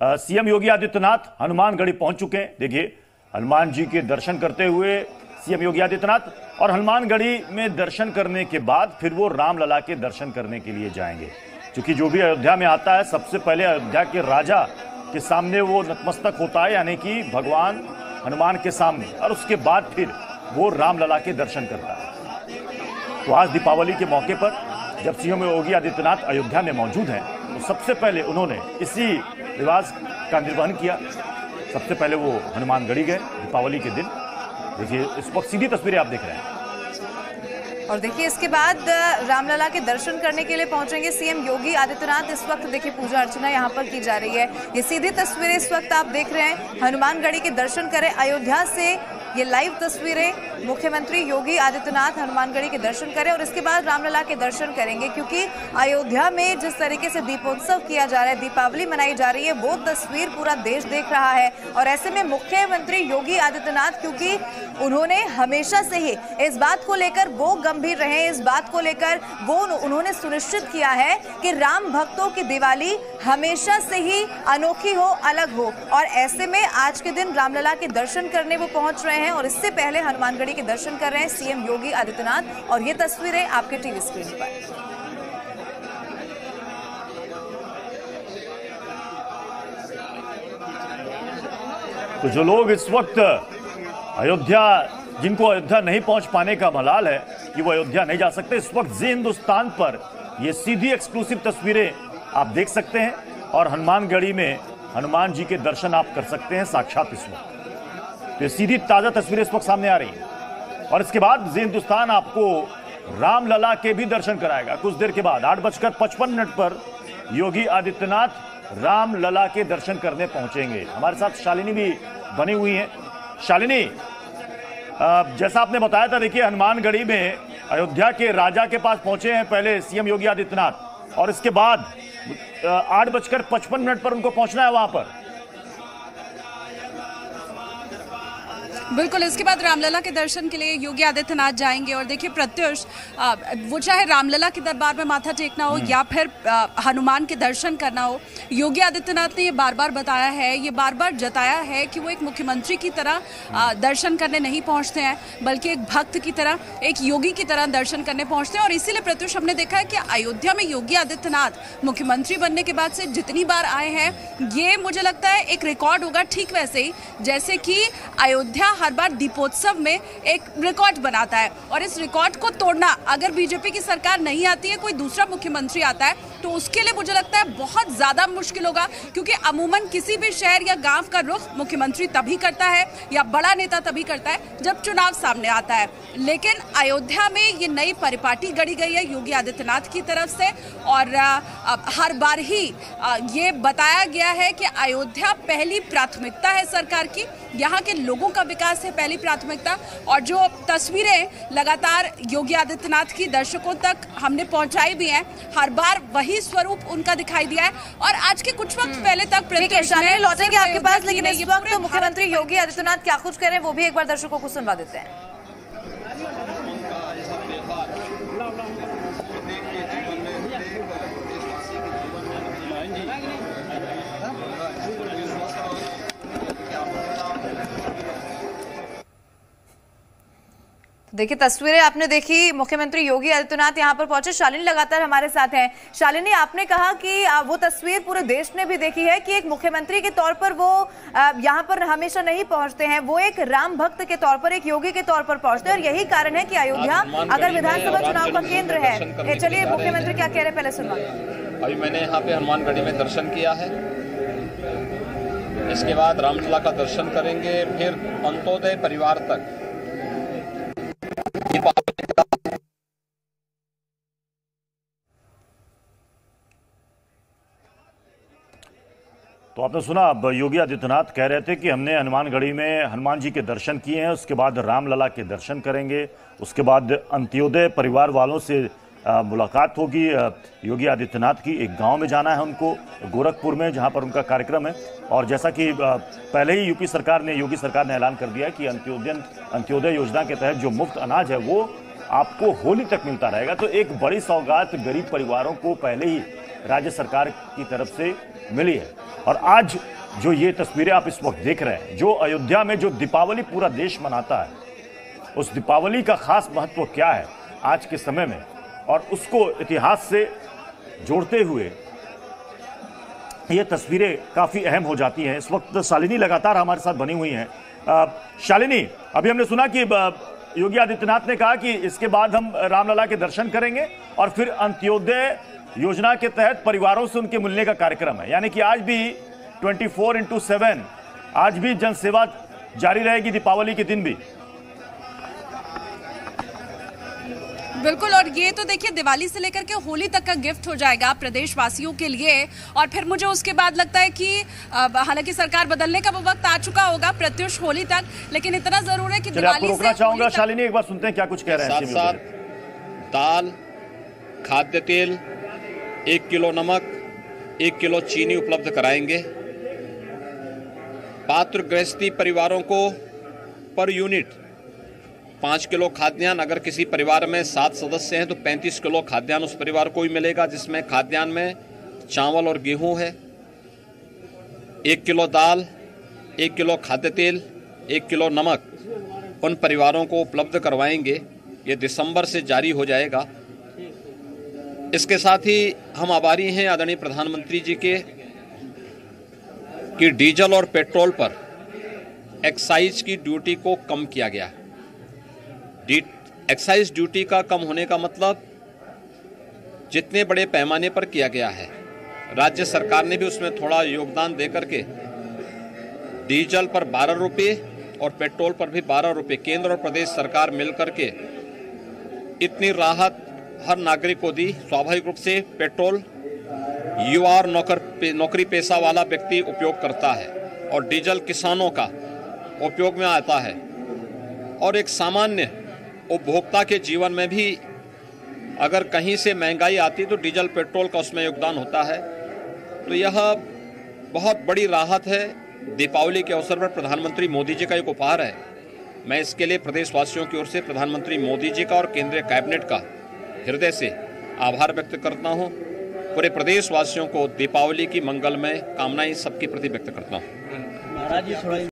CM Yogi Adityanath Hanumangarhi पहुँच चुके हैं। देखिए, हनुमान जी के दर्शन करते हुए सीएम योगी आदित्यनाथ और हनुमानगढ़ी में दर्शन करने के बाद फिर वो रामलला के दर्शन करने के लिए जाएँगे। क्योंकि जो भी अयोध्या में आता है, सबसे पहले अयोध्या के राजा के सामने वो नतमस्तक होता है, यानी कि भगवान हनुमान के सामने। और उसके बाद फिर वो रामलला के दर्शन करता है। तो आज दीपावली के मौके पर जब सीएम योगी आदित्यनाथ अयोध्या में मौजूद हैं सबसे पहले उन्होंने इसी रिवाज का निर्वहन किया। सबसे पहले वो हनुमानगढ़ी गए, दीपावली के दिन। देखिए, इस वक्त सीधी तस्वीरें आप देख रहे हैं। और देखिए, इसके बाद रामलला के दर्शन करने के लिए पहुँचेंगे सीएम योगी आदित्यनाथ। इस वक्त देखिए, पूजा अर्चना यहाँ पर की जा रही है। ये सीधी तस्वीरें इस वक्त आप देख रहे हैं। हनुमानगढ़ी के दर्शन करें। अयोध्या से ये लाइव तस्वीरें मुख्यमंत्री योगी आदित्यनाथ हनुमानगढ़ी के दर्शन करें और इसके बाद रामलला के दर्शन करेंगे, क्योंकि अयोध्या में जिस तरीके से दीपोत्सव किया जा रहा है, दीपावली मनाई जा रही है, वो तस्वीर पूरा देश देख रहा है। और ऐसे में मुख्यमंत्री योगी आदित्यनाथ, क्योंकि उन्होंने हमेशा से ही इस बात को लेकर वो गंभीर रहे, इस बात को लेकर वो उन्होंने सुनिश्चित किया है कि राम भक्तों की दिवाली हमेशा से ही अनोखी हो, अलग हो। और ऐसे में आज के दिन रामलला के दर्शन करने वो पहुँच रहे हैं। और इससे पहले हनुमानगढ़ी के दर्शन कर रहे हैं सीएम योगी आदित्यनाथ और ये तस्वीरें आपके टीवी स्क्रीन पर। तो जो लोग इस वक्त अयोध्या, जिनको अयोध्या नहीं पहुँच पाने का मलाल है कि वो अयोध्या नहीं जा सकते, इस वक्त जी हिंदुस्तान पर ये सीधी एक्सक्लूसिव तस्वीरें आप देख सकते हैं और हनुमानगढ़ी में हनुमान जी के दर्शन आप कर सकते हैं साक्षात इस वक्त। तो सीधी ताज़ा तस्वीरें इस वक्त सामने आ रही हैं। और इसके बाद जी हिंदुस्तान आपको रामलला के भी दर्शन कराएगा। कुछ देर के बाद आठ बजकर पचपन मिनट पर योगी आदित्यनाथ रामलला के दर्शन करने पहुँचेंगे। हमारे साथ शालिनी भी बनी हुई है। शालिनी जैसा आपने बताया था, देखिए, हनुमानगढ़ी में अयोध्या के राजा के पास पहुँचे हैं पहले सीएम योगी आदित्यनाथ। और इसके बाद आठ बजकर पचपन मिनट पर उनको पहुँचना है वहाँ पर। बिल्कुल इसके बाद रामलला के दर्शन के लिए योगी आदित्यनाथ जाएँगे और देखिए प्रत्युष वो चाहे रामलला के दरबार में माथा टेकना हो या फिर हनुमान के दर्शन करना हो योगी आदित्यनाथ ने ये बार बार बताया है ये बार बार जताया है कि वो एक मुख्यमंत्री की तरह दर्शन करने नहीं पहुँचते हैं बल्कि एक भक्त की तरह एक योगी की तरह दर्शन करने पहुँचते हैं। और इसीलिए प्रत्युष हमने देखा है कि अयोध्या में योगी आदित्यनाथ मुख्यमंत्री बनने के बाद से जितनी बार आए हैं ये मुझे लगता है एक रिकॉर्ड होगा ठीक वैसे ही जैसे कि अयोध्या हर बार दीपोत्सव में एक रिकॉर्ड बनाता है। और इस रिकॉर्ड को तोड़ना, अगर बीजेपी की सरकार नहीं आती है, कोई दूसरा मुख्यमंत्री आता है तो उसके लिए मुझे लगता है बहुत ज़्यादा मुश्किल होगा, क्योंकि अमूमन किसी भी शहर या गाँव का रुख मुख्यमंत्री तभी करता है या बड़ा नेता तभी करता है जब चुनाव सामने आता है। लेकिन अयोध्या में ये नई परिपाटी गढ़ी गई है योगी आदित्यनाथ की तरफ़ से और हर बार ही ये बताया गया है कि अयोध्या पहली प्राथमिकता है सरकार की। यहाँ के लोगों का विकास है पहली प्राथमिकता और जो तस्वीरें लगातार योगी आदित्यनाथ की दर्शकों तक हमने पहुंचाई भी हैं, हर बार वही स्वरूप उनका दिखाई दिया है। और आज के कुछ वक्त पहले तक लौटेंगे आपके पास लेकिन इस वक्त मुख्यमंत्री योगी आदित्यनाथ क्या कुछ कह रहे हैं वो भी एक बार दर्शकों को सुनवा देते हैं। देखिए तस्वीरें आपने देखी मुख्यमंत्री योगी आदित्यनाथ यहाँ पर पहुँचे शालिनी लगातार हमारे साथ हैं। शालिनी आपने कहा कि वो तस्वीर पूरे देश ने भी देखी है कि एक मुख्यमंत्री के तौर पर वो यहाँ पर हमेशा नहीं पहुँचते हैं। वो एक राम भक्त के तौर पर एक योगी के तौर पर पहुँचते हैं और यही कारण है कि अयोध्या अगर विधानसभा चुनाव का केंद्र है। चलिए मुख्यमंत्री क्या कह रहे पहले सुनवा अभी मैंने यहाँ पे हनुमानगढ़ी में दर्शन किया है। इसके बाद रामलला का दर्शन करेंगे फिर अंत्योदय परिवार तक। तो आपने सुना, अब योगी आदित्यनाथ कह रहे थे कि हमने हनुमानगढ़ी में हनुमान जी के दर्शन किए हैं, उसके बाद रामलला के दर्शन करेंगे, उसके बाद अंत्योदय परिवार वालों से मुलाकात होगी योगी आदित्यनाथ की, एक गाँव में जाना है उनको, गोरखपुर में, जहाँ पर उनका कार्यक्रम है। और जैसा कि पहले ही यूपी सरकार ने, योगी सरकार ने ऐलान कर दिया कि अंत्योदय अंत्योदय योजना के तहत जो मुफ़्त अनाज है, वो आपको होली तक मिलता रहेगा। तो एक बड़ी सौगात गरीब परिवारों को पहले ही राज्य सरकार की तरफ़ से मिली है। और आज जो ये तस्वीरें आप इस वक्त देख रहे हैं, जो अयोध्या में जो दीपावली पूरा देश मनाता है, उस दीपावली का खास महत्व क्या है आज के समय में? और उसको इतिहास से जोड़ते हुए ये तस्वीरें काफ़ी अहम हो जाती हैं। इस वक्त शालिनी लगातार हमारे साथ बनी हुई हैं। शालिनी, अभी हमने सुना कि योगी आदित्यनाथ ने कहा कि इसके बाद हम रामलला के दर्शन करेंगे और फिर अंत्योदय योजना के तहत परिवारों से उनके मिलने का कार्यक्रम है। यानी कि आज भी 24 फोर इंटू सेवन आज भी जनसेवा जारी रहेगी दीपावली के दिन भी। बिल्कुल और ये तो देखिए दिवाली से लेकर के होली तक का गिफ्ट हो जाएगा प्रदेशवासियों के लिए। और फिर मुझे उसके बाद लगता है कि हालाँकि सरकार बदलने का वक्त आ चुका होगा प्रत्युष होली तक लेकिन इतना ज़रूर है कि दिवाली रोकना से चाहूँगा। शालिनी एक बार सुनते हैं क्या कुछ कह रहे हैं साथ साथ। दाल खाद्य तेल एक किलो नमक, एक किलो चीनी उपलब्ध कराएँगे। पात्र गृहस्थी परिवारों को पर यूनिट पाँच किलो खाद्यान्न। अगर किसी परिवार में सात सदस्य हैं तो पैंतीस किलो खाद्यान्न उस परिवार को ही मिलेगा, जिसमें खाद्यान्न में चावल और गेहूँ है। एक किलो दाल, एक किलो खाद्य तेल, एक किलो नमक उन परिवारों को उपलब्ध करवाएँगे। ये दिसंबर से जारी हो जाएगा। इसके साथ ही हम आभारी हैं आदरणीय प्रधानमंत्री जी के, कि डीजल और पेट्रोल पर एक्साइज की ड्यूटी को कम किया गया एक्साइज ड्यूटी का कम होने का मतलब जितने बड़े पैमाने पर किया गया है, राज्य सरकार ने भी उसमें थोड़ा योगदान दे करके डीजल पर बारह रुपये और पेट्रोल पर भी बारह रुपये, केंद्र और प्रदेश सरकार मिलकर के इतनी राहत हर नागरिक को दी स्वाभाविक रूप से पेट्रोल युवा और नौकर पे, नौकरी पेशा वाला व्यक्ति उपयोग करता है और डीजल किसानों का उपयोग में आता है। और एक सामान्य उपभोक्ता के जीवन में भी अगर कहीं से महँगाई आती तो डीजल पेट्रोल का उसमें योगदान होता है। तो यह बहुत बड़ी राहत है। दीपावली के अवसर पर प्रधानमंत्री मोदी जी का एक उपहार है। मैं इसके लिए प्रदेशवासियों की ओर से प्रधानमंत्री मोदी जी का और केंद्रीय कैबिनेट का हृदय से आभार व्यक्त करता हूँ। पूरे प्रदेशवासियों को दीपावली की मंगलमय कामनाएँ सबके प्रति व्यक्त करता हूँ।